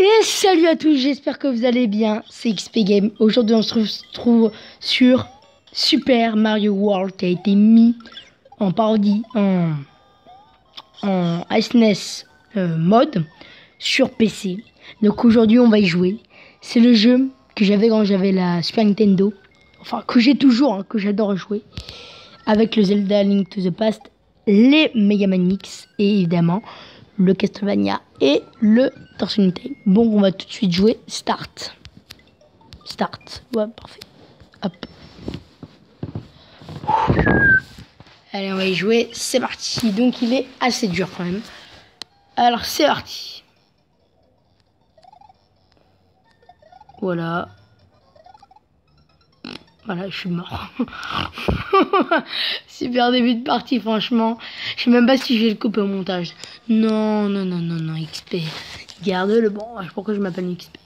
Et salut à tous, j'espère que vous allez bien. C'est XP Game. Aujourd'hui, on se retrouve sur Super Mario World qui a été mis en parodie en, en SNES euh, mode sur PC. Donc aujourd'hui, on va y jouer. C'est le jeu que j'avais quand j'avais la Super Nintendo. Enfin, que j'ai toujours, hein, que j'adore jouer. Avec le Zelda Link to the Past, les Mega Man X et évidemment le Castlevania et le Torsion. Bon, on va tout de suite jouer. Start. Start. Ouais, parfait. Hop. Allez, on va y jouer. C'est parti. Donc, il est assez dur quand même. Alors, c'est parti. Voilà. Voilà, je suis mort. Super début de partie, franchement. Je sais même pas si je vais le couper au montage. Non, non, non, non, non, XP. Garde-le. Bon, pourquoi je m'appelle XP.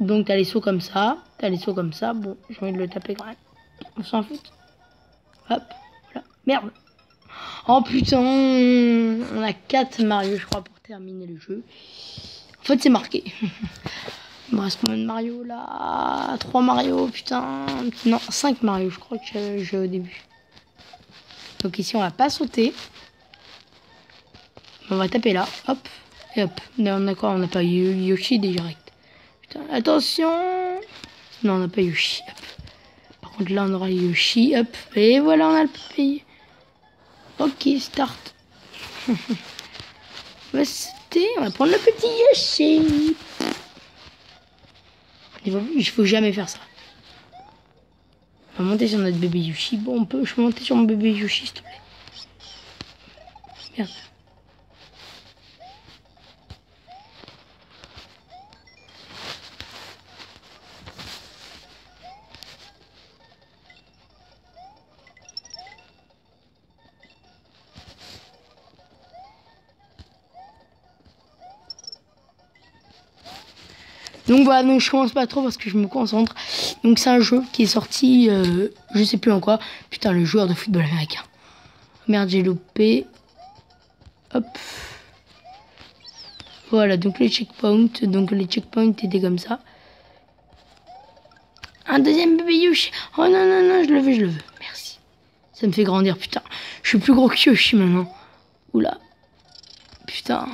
Donc, t'as les sauts comme ça. T'as les sauts comme ça. Bon, j'ai envie de le taper quand même. On s'en fout. Hop, voilà. Merde. Oh putain. On a 4 Mario, je crois, pour terminer le jeu. En fait, c'est marqué. Il me reste de Mario là 3 Mario, putain. Non, 5 Mario, je crois que j'ai au début. Donc ici, on va pas sauter. On va taper là, hop, et hop. On a quoi On n'a pas Yoshi direct. Putain, attention Non, on n'a pas Yoshi, hop. Par contre, là, on aura Yoshi, hop. Et voilà, on a le pays. Ok, start. on va sauter, on va prendre le petit Yoshi. Il faut jamais faire ça. On va monter sur notre bébé Yoshi. Bon, on peut, je monter sur mon bébé Yoshi, s'il te plaît. Merde. Donc voilà, donc je commence pas trop parce que je me concentre. Donc c'est un jeu qui est sorti, euh, je sais plus en quoi. Putain, le joueur de football américain. Merde, j'ai loupé. Hop. Voilà, donc les checkpoints. Donc les checkpoints étaient comme ça. Un deuxième bébé Yoshi. Oh non, non, non, je le veux, je le veux. Merci. Ça me fait grandir, putain. Je suis plus gros que Yoshi maintenant. Oula. Putain.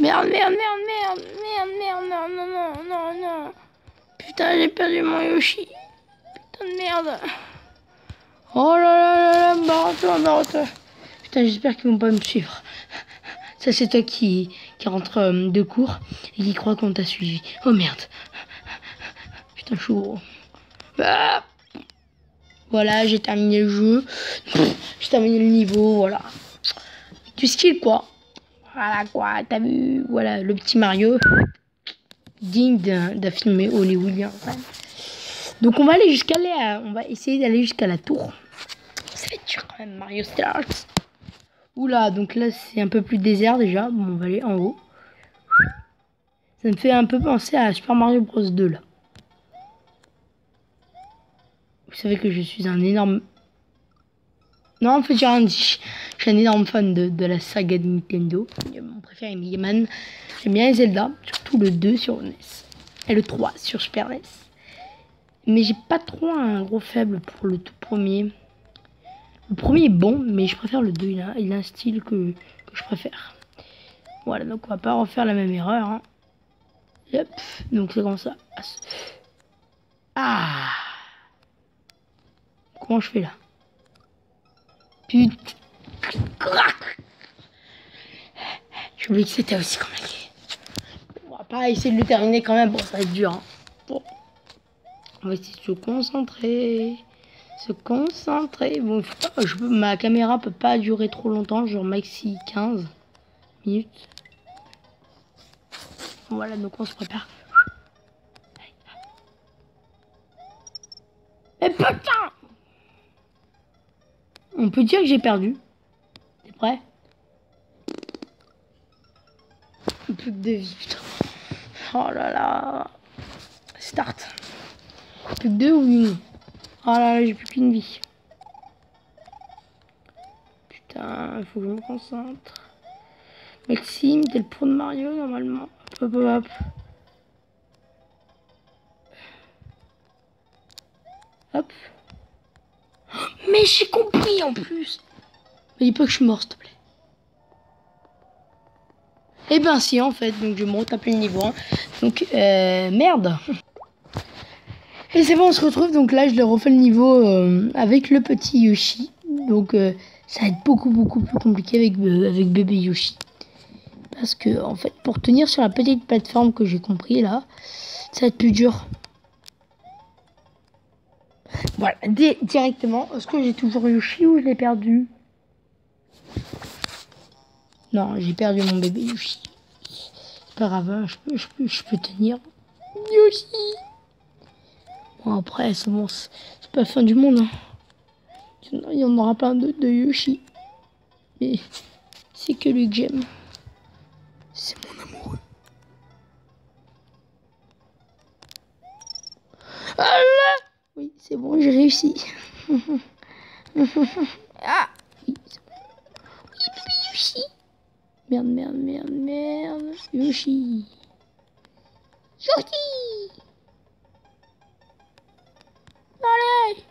Merde, merde, merde, merde, merde, merde, non, non, non, non, non. Putain, j'ai perdu mon Yoshi. Putain de merde. Oh là là là là, barre-toi. Putain, j'espère qu'ils vont pas me suivre. Ça, c'est toi qui, qui rentre euh, de cours et qui croit qu'on t'a suivi. Oh merde. Putain, je suis. Ah. Voilà, j'ai terminé le jeu. J'ai terminé le niveau, voilà. Du skill, quoi. Voilà quoi, t'as vu Voilà, le petit Mario. Digne d'un film hollywoodien. Donc on va aller jusqu'à là. On va essayer d'aller jusqu'à la tour. Ça va être dur quand même, Mario Stars. Oula, donc là c'est un peu plus désert déjà. Bon, on va aller en haut. Ça me fait un peu penser à Super Mario Bros 2 là. Vous savez que je suis un énorme non, en fait, j'ai rien dit. Je suis un énorme fan de, de, la saga de Nintendo. Mon préféré est Mega Man. J'aime bien les Zelda, surtout le 2 sur NES. Et le 3 sur Super NES. Mais j'ai pas trop un gros faible pour le tout premier. Le premier est bon, mais je préfère le 2. Il a, il a un style que, que, je préfère. Voilà, donc on va pas refaire la même erreur. Hein. Donc c'est comme ça. Ah Comment je fais là? Putain. J'ai oublié que c'était aussi compliqué. On va pas essayer de le terminer quand même. Bon, ça va être dur. Hein. Bon. On va essayer de se concentrer. Se concentrer. Bon, ma caméra peut pas durer trop longtemps. Genre maxi 15 minutes. Voilà, donc on se prépare. Mais putain on peut dire que j'ai perdu. T'es prêt? Plus que deux vies, putain. Oh là là. Start. Plus que deux ou une? Oh là là, j'ai plus qu'une vie. Putain, il faut que je me concentre. Maxime, t'es le pro de Mario normalement. Hop, hop, hop. Hop. Mais j'ai compris en plus. Mais dis pas que je suis mort, s'il te plaît. Eh ben si, en fait. Donc je me retaper le niveau 1. Donc, euh, merde. Et c'est bon, on se retrouve. Donc là, je le refais le niveau euh, avec le petit Yoshi. Donc euh, ça va être beaucoup, beaucoup plus compliqué avec, euh, avec bébé Yoshi. Parce que, en fait, pour tenir sur la petite plateforme que j'ai compris là, ça va être plus dur. Voilà, di- directement. Est-ce que j'ai toujours Yoshi ou je l'ai perdu? Non, j'ai perdu mon bébé Yoshi. C'est pas grave, hein, je peux, je peux, je peux tenir. Yoshi Bon, après, c'est bon, c'est pas la fin du monde. hein. Il y en aura plein d'autres de Yoshi. Mais c'est que lui que j'aime. C'est mon amoureux. C'est bon, j'ai réussi. ah Oui, Yoshi. Merde, merde, merde, merde. Yoshi. Yoshi Allez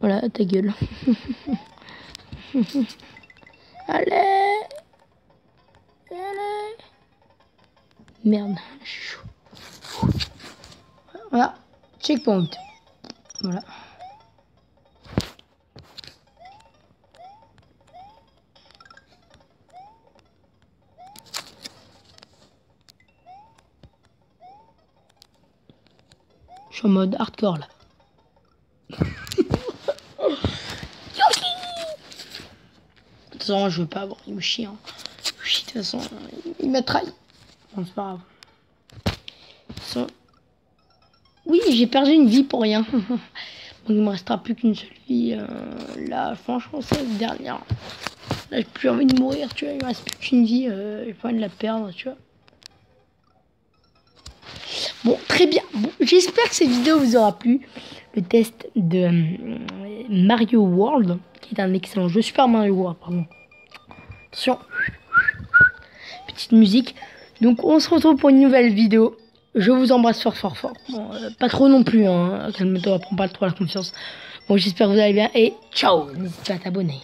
Voilà, ta gueule. Allez Allez Merde, je suis chaud. Checkpoint. Voilà. Je suis en mode hardcore là. Yoshi De toute façon, je veux pas avoir Yoshi. Hein. Yoshi, de toute façon, il- il m'a trahi. Bon, c'est pas grave. De toute façon- Oui, j'ai perdu une vie pour rien. Donc, il me restera plus qu'une seule vie. euh, là, franchement, c'est la dernière. Là, j'ai plus envie de mourir, tu vois. Il me reste plus qu'une vie. Euh, j'ai pas la perdre, tu vois. Bon, très bien. J'espère que cette vidéo vous aura plu. Le test de euh, Mario World, qui est un excellent jeu. Super Mario World, pardon. Attention. Petite musique. Donc, on se retrouve pour une nouvelle vidéo. Je vous embrasse fort, fort, fort. Bon, euh, pas trop non plus, hein. Calme-toi, prends pas trop la confiance. Bon, j'espère que vous allez bien et ciao N'hésite pas à t'abonner.